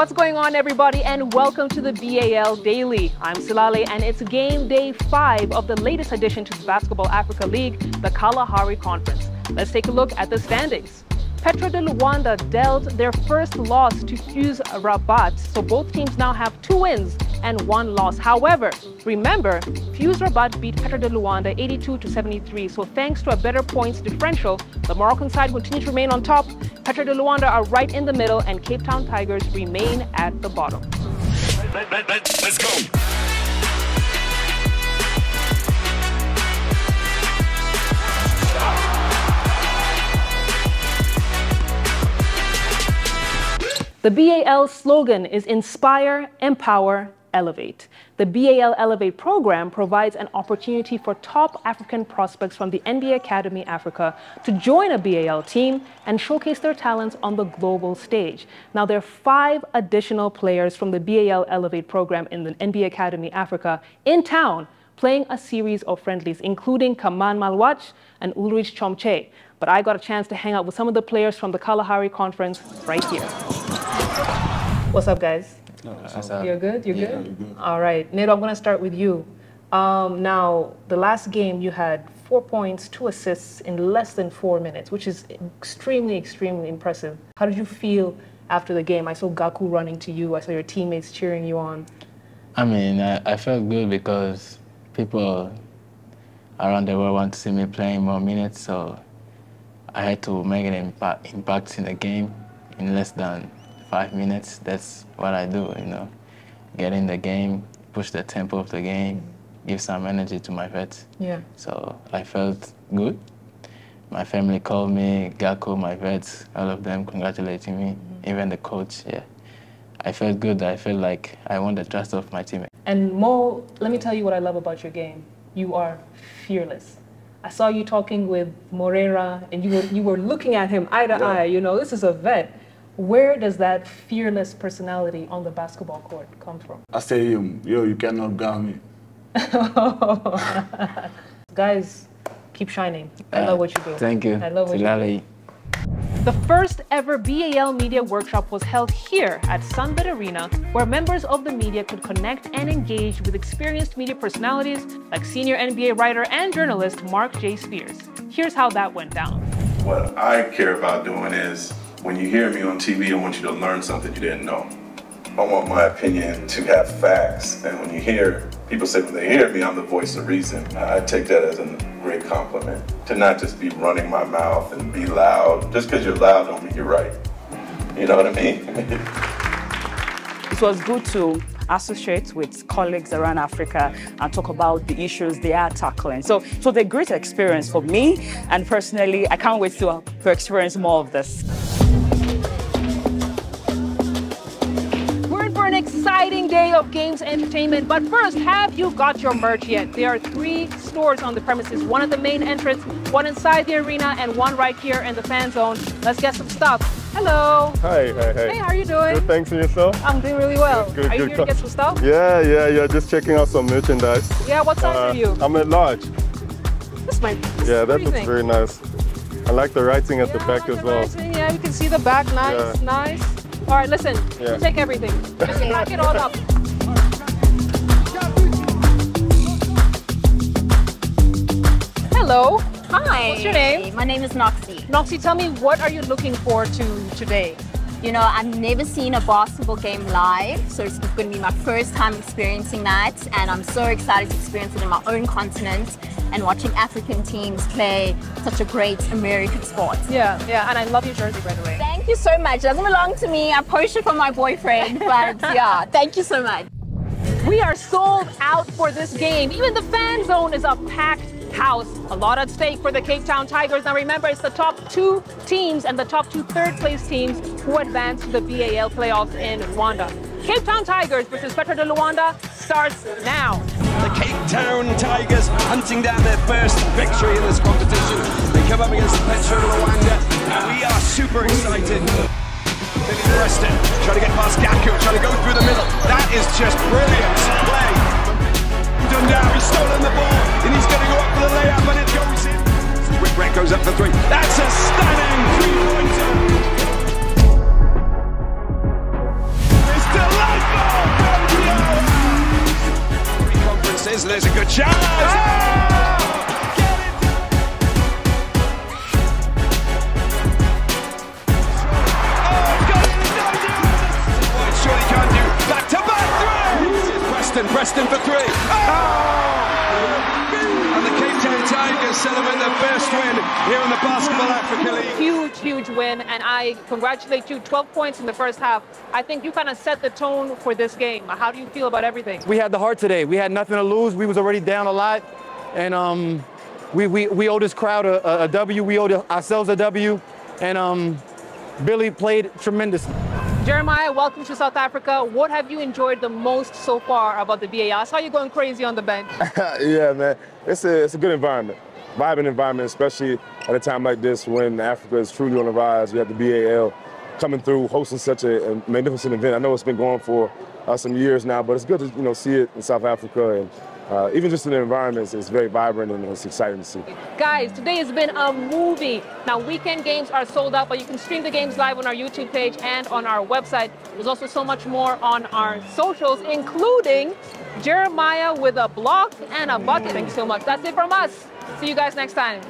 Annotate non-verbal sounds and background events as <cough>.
What's going on, everybody, and welcome to the BAL Daily. I'm Silale, and it's game day five of the latest addition to the Basketball Africa League, the Kalahari Conference. Let's take a look at the standings. Petro de Luanda dealt their first loss to FUS Rabat, so both teams now have two wins and one loss. However, remember, FUS Rabat beat Petro de Luanda 82 to 73, so thanks to a better points differential, the Moroccan side continues to remain on top. Petro de Luanda are right in the middle, and Cape Town Tigers remain at the bottom. Let, let, let, let's go. The BAL slogan is Inspire, Empower, Elevate. The BAL Elevate program provides an opportunity for top African prospects from the NBA Academy Africa to join a BAL team and showcase their talents on the global stage. Now, there are five additional players from the BAL Elevate program in the NBA Academy Africa in town playing a series of friendlies, including Khaman Maluach and Ulrich Chomche. But I got a chance to hang out with some of the players from the Kalahari Conference right here. What's up, guys? You're good? You're Yeah, good? good. All right. Nato, I'm going to start with you. Um, now, the last game you had four points, two assists in less than four minutes, which is extremely, extremely impressive. How did you feel after the game? I saw Gakou running to you, I saw your teammates cheering you on. I mean, I, I felt good because people around the world want to see me playing more minutes, so I had to make an impact, impact in the game in less than five minutes. That's what I do, you know. Get in the game, push the tempo of the game, give some energy to my vets. Yeah. So I felt good. My family called me, Gakou, my vets, all of them congratulating me, mm-hmm. even the coach, yeah. I felt good. I felt like I won the trust of my teammates. And Mo, let me tell you what I love about your game. You are fearless. I saw you talking with Moreira, and you were you were looking at him eye to Yeah. eye. You know, this is a vet. Where does that fearless personality on the basketball court come from? I say, um, yo, you cannot guard me. <laughs> Guys, keep shining. I love what you do. Thank you. I love what you do. The first ever BAL Media Workshop was held here at SunBet Arena, where members of the media could connect and engage with experienced media personalities like senior NBA writer and journalist Marc J. Spears. Here's how that went down. What I care about doing is when you hear me on TV, I want you to learn something you didn't know. I want my opinion to have facts. And when you hear people say when they hear me, I'm the voice of reason, I take that as a great compliment. To not just be running my mouth and be loud. Just because you're loud don't mean you're right. You know what I mean? <laughs> It was good to associate with colleagues around Africa and talk about the issues they are tackling. So was a great experience for me, and personally, I can't wait to, uh, to experience more of this. Day of games entertainment, but first, have you got your merch yet? There are three stores on the premises one at the main entrance, one inside the arena, and one right here in the fan zone. Let's get some stuff. Hello. Hi, hi, hi. Hey, how are you doing? Good, thanks, and yourself? I'm doing really well. Good, are you good. here to get some stuff? Yeah, yeah, yeah. Just checking out some merchandise. Yeah, what size Uh, are you? I'm at large. This might. This Yeah, that looks very nice. I like the writing at the Yeah, back the as well. writing, Yeah, you can see the back. Nice, Yeah. nice. All right, listen. Yeah. Take everything. Just <laughs> pack it all up. Hello. Hi. What's your name? My name is Noxie. Noxie, tell me what are you looking for to today? You know, I've never seen a basketball game live, so it's going to be my first time experiencing that, and I'm so excited to experience it in my own continent and watching African teams play such a great American sport. Yeah, yeah, and I love your jersey, by the way. Thank you so much. It doesn't belong to me. I poached it from my boyfriend, but <laughs> yeah, thank you so much. We are sold out for this game. Even the fan zone is a packed house. A lot at stake for the Cape Town Tigers. Now remember, it's the top two teams and the top two third place teams who advance to the BAL playoffs in Rwanda. Cape Town Tigers versus Petro de Luanda starts now. The Cape Town Tigers hunting down their first victory in this competition. Come up against Petro Luanda, and we are super excited. Billy Preston trying to get past Gakou, trying to go through the middle. That is just brilliant play. Done now, he's stolen the ball, and he's going to go up for the layup, and it goes in. Whitbread goes up for three. That's a stunning three-pointer. Preston for three. Oh! And the Cape Town Tigers celebrate their first win here in the Basketball Africa League. Huge, huge win, and I congratulate you. 12 points in the first half. I think you kind of set the tone for this game. How do you feel about everything? We had the heart today. We had nothing to lose. We was already down a lot, and um, we, we, we owe this crowd a, a, a W. We owe ourselves a W, and um, Billy played tremendously. Jeremiah, welcome to South Africa. What have you enjoyed the most so far about the BAL? I saw you going crazy on the bench. <laughs> yeah, man. It's a, it's a good environment. Vibrant environment, especially at a time like this when Africa is truly on the rise. We have the BAL coming through, hosting such a, a magnificent event. I know it's been going for uh, some years now, but it's good to you know see it in South Africa and uh, even just in the environment, it's, very vibrant and it's exciting to see. Guys, today has been a movie. Now, weekend games are sold out, but you can stream the games live on our YouTube page and on our website. There's also so much more on our socials, including Jeremiah with a block and a bucket. Thank you so much. That's it from us. See you guys next time.